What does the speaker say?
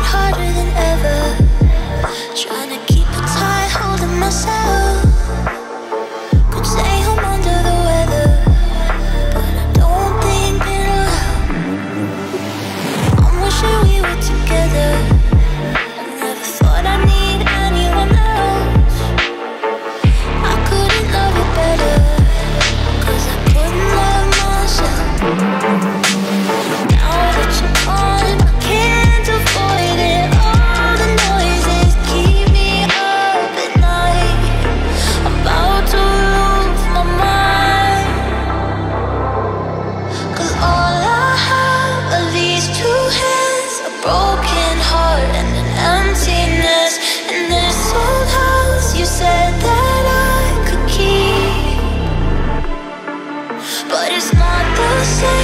harder than ever. I